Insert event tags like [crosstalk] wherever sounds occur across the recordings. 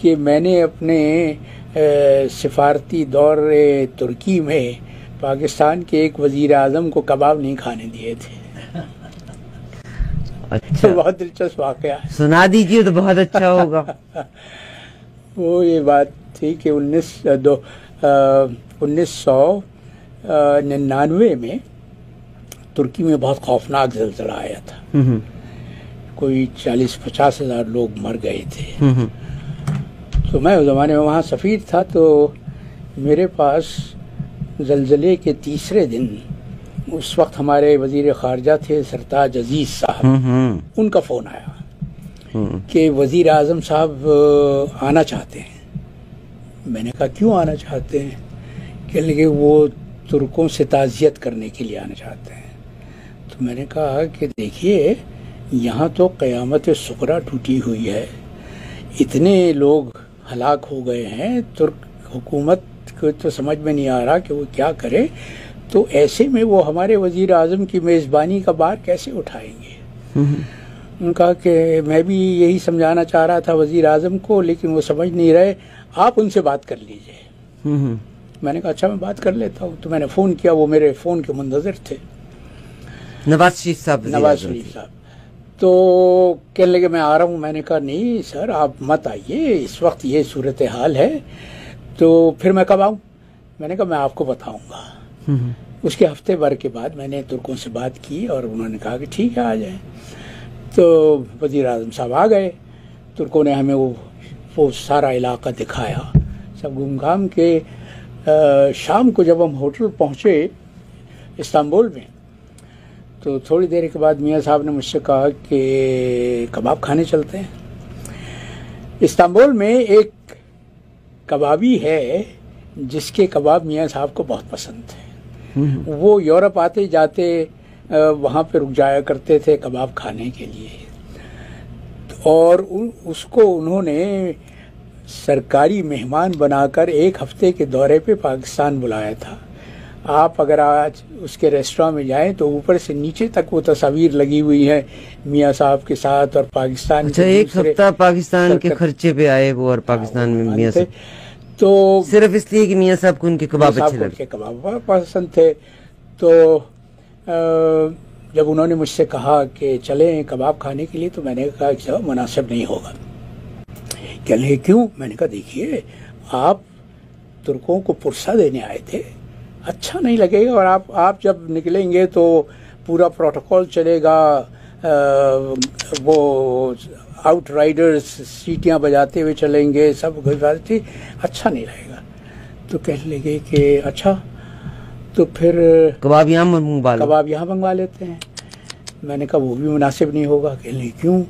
कि मैंने अपने सिफारती दौर तुर्की में पाकिस्तान के एक वज़ीर आज़म को कबाब नहीं खाने दिए थे। [laughs] अच्छा। तो बहुत दिलचस्प वाकया सुना दीजिए तो बहुत अच्छा होगा। [laughs] वो ये बात थी कि उन्नीस दो उन्नीस सौ निन्यानवे में तुर्की में बहुत खौफनाक जलजला आया था। हम्म, कोई चालीस पचास हज़ार लोग मर गए थे। हम्म, तो मैं उस ज़माने में वहाँ सफ़ीर था तो मेरे पास जलजले के तीसरे दिन उस वक्त हमारे वज़ीर खारजा थे सरताज अज़ीज़ साहब। हम्म, उनका फ़ोन आया हम्म, कि वज़ीर आज़म साहब आना चाहते हैं। मैंने कहा क्यों आना चाहते हैं? कहने लगे वो तुर्कों से ताज़ियत करने के लिए आना चाहते हैं। तो मैंने कहा कि देखिए यहाँ तो क़यामत सुकरा टूटी हुई है। इतने लोग हलाक हो गए हैं तुर्क हुकूमत को तो समझ में नहीं आ रहा कि वो क्या करे। तो ऐसे में वो हमारे वज़ीर आज़म की मेज़बानी का बार कैसे उठाएँगे? हम्म, उनका कि मैं भी यही समझाना चाह रहा था वज़ीर आज़म को लेकिन वो समझ नहीं रहे। आप उनसे बात कर लीजिए। हम्म, मैंने कहा अच्छा मैं बात कर लेता हूँ। तो मैंने फ़ोन किया वो मेरे फ़ोन के मुंतजर थे। नवाज़ शरीफ साहब नवाज़ शरीफ साहब। तो कहने लगे मैं आ रहा हूँ। मैंने कहा नहीं सर आप मत आइए इस वक्त ये सूरत हाल है। तो फिर मैं कब आऊँ? मैंने कहा मैं आपको बताऊँगा। उसके हफ़्ते भर के बाद मैंने तुर्कों से बात की और उन्होंने कहा कि ठीक है आ जाए। तो वज़ीर आज़म साहब आ गए। तुर्कों ने हमें वो वो सारा इलाका दिखाया। सब घूम घाम के अ, शाम को जब हम होटल पहुँचे इस्तांबुल में तो थोड़ी देर के बाद मियाँ साहब ने मुझसे कहा कि कबाब खाने चलते हैं। इस्तांबुल में एक कबाबी है जिसके कबाब मियाँ साहब को बहुत पसंद थे। हम्म, वो यूरोप आते जाते वहाँ पे रुक जाया करते थे कबाब खाने के लिए। और उसको उन्होंने सरकारी मेहमान बनाकर एक हफ़्ते के दौरे पे पाकिस्तान बुलाया था। आप अगर आज उसके रेस्टोरेंट में जाएँ तो ऊपर से नीचे तक वो तस्वीर लगी हुई है मियाँ साहब के साथ और पाकिस्तान अच्छा एक सप्ताह पाकिस्तान के खर्चे पे आए वो और पाकिस्तान में मियाँ। साहब। तो सिर्फ़ इसलिए कि मियाँ साहब को उनके कबाब अच्छे लगे कबाब पसंद थे। तो जब उन्होंने मुझसे कहा कि चलें कबाब खाने के लिए तो मैंने कहा कि मुनासिब नहीं होगा। लगे क्यों? मैंने कहा देखिए आप तुर्कों को पुरसा देने आए थे अच्छा नहीं लगेगा और आप आप जब निकलेंगे तो पूरा प्रोटोकॉल चलेगा अ, वो आउट राइडर्स सीटियाँ बजाते हुए चलेंगे सब गुजराती अच्छा नहीं रहेगा तो कहने लगे कि अच्छा तो फिर कबाब यहाँ मंगवा कबाब यहाँ मंगवा लेते हैं। मैंने कहा वो भी मुनासिब नहीं होगा। लगे क्यों?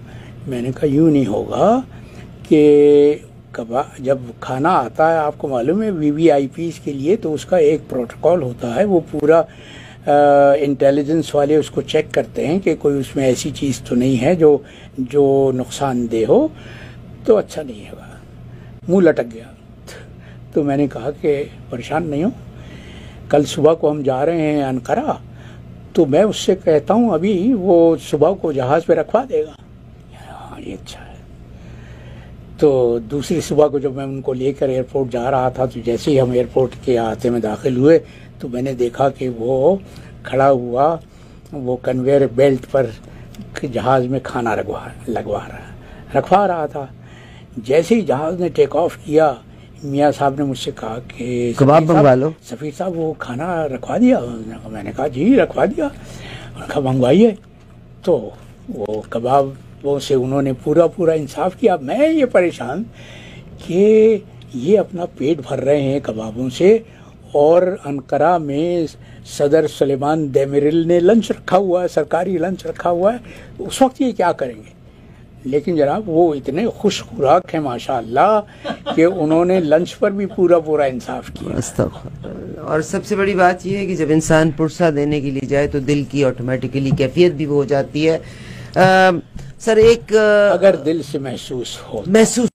मैंने कहा यूँ नहीं होगा कि कबाब जब खाना आता है, आपको मालूम है वी वी आई पीज के लिए तो उसका एक प्रोटोकॉल होता है, वो पूरा इंटेलिजेंस वाले उसको चेक करते हैं कि कोई उसमें ऐसी चीज़ तो नहीं है जो जो नुकसानदेह हो तो अच्छा नहीं होगा मुँह लटक गया। तो मैंने कहा कि परेशान नहीं हो। कल सुबह को हम जा रहे हैं अनकरा तो मैं उससे कहता हूँ, अभी वो सुबह को जहाज़ पे रखवा देगा। हाँ ये अच्छा है। तो दूसरी सुबह को जब मैं उनको लेकर एयरपोर्ट जा रहा था तो जैसे ही हम एयरपोर्ट के अहाते में दाखिल हुए तो मैंने देखा कि वो खड़ा हुआ वो कन्वेयर बेल्ट पर जहाज़ में खाना रखवा लगवा रहा रखवा रहा था। जैसे ही जहाज़ ने टेक ऑफ़ किया मियाँ साहब ने मुझसे कहा कि कबाब मंगवा लो। सफ़ीर साहब वो खाना रखवा दिया? मैंने कहा जी रखवा दिया। उन्होंने कहा मंगवाइए। तो वो कबाबों से उन्होंने पूरा पूरा इंसाफ किया। मैं ये परेशान कि ये अपना पेट भर रहे हैं कबाबों से और अनकरा में सदर सलेमान देमरिल ने लंच रखा हुआ है सरकारी लंच रखा हुआ है। उस वक्त ये क्या करेंगे? लेकिन जनाब वो इतने खुश खुराक हैं माशाल्लाह कि उन्होंने लंच पर भी पूरा पूरा इंसाफ किया। और सबसे बड़ी बात यह है कि जब इंसान पुरसा देने के लिए जाए तो दिल की ऑटोमेटिकली कैफियत भी वो हो जाती है। अ, सर एक अगर दिल से महसूस हो महसूस